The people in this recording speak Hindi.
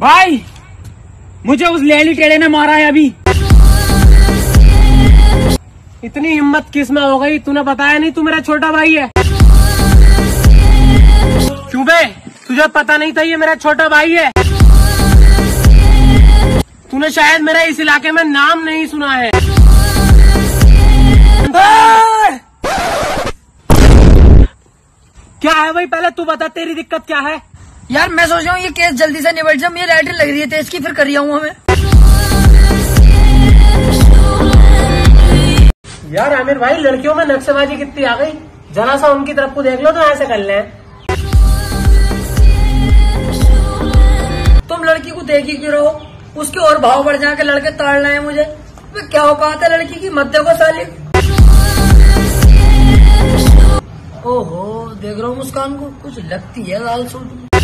भाई, मुझे उस लेली टेढ़े ने मारा है अभी। इतनी हिम्मत किसमें हो गई? तूने बताया नहीं, तू मेरा छोटा भाई है। चुबे, तुझे पता नहीं था ये मेरा छोटा भाई है। तूने शायद मेरा इस इलाके में नाम नहीं सुना है। क्या है भाई? पहले तू बता, तेरी दिक्कत क्या है? यार, मैं सोच रहा हूँ ये केस जल्दी से निबट जाए, मुझे लाइटर लग रही है, तेज की फिर कर हूँ हमें यार, आमिर भाई, लड़कियों में नक्शेबाजी कितनी आ गई? जरा सा उनकी तरफ़ को देख लो तो ऐसे कर ले। तुम लड़की को देखी क्यों रहो उसके और भाव बढ़ जाके लड़के ताड़ रहे हैं मुझे। वे क्या औकात है लड़की की, मत देखो साली। ओहो, देख रहा हूँ मुस्कान को, कुछ लगती है लाल सूट।